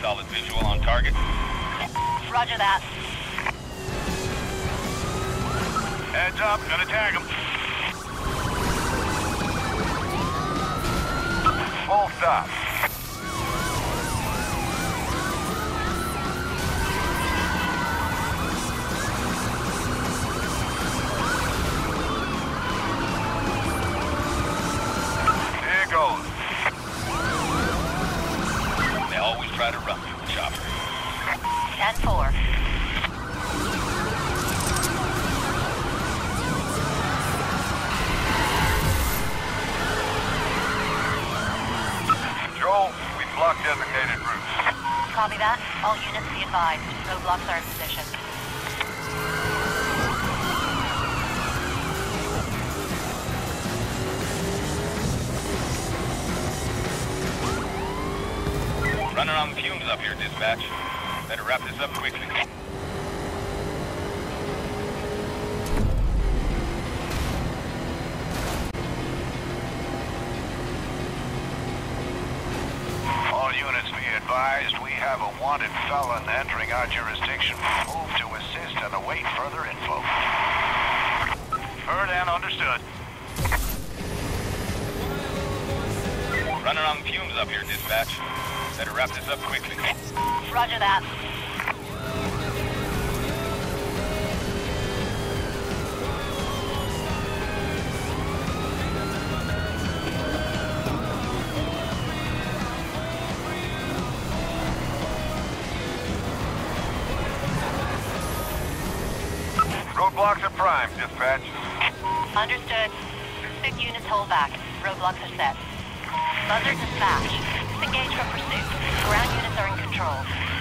Solid visual on target. Roger that. Heads up, gonna tag him. Full stop. Try to run me with chopper. 10-4. Joel, we blocked designated routes. Copy that. All units be advised. Roadblocks are in position. Running on fumes up here, dispatch. Better wrap this up quickly. All units be advised, we have a wanted felon entering our jurisdiction. Move to assist and await further info. Heard and understood. Running on fumes up here, dispatch. Better wrap this up quickly. Roger that. Roadblocks are primed, dispatch. Understood. Big units hold back. Roadblocks are set. Buzzer dispatch. Disengage from pursuit. Ground units are in control.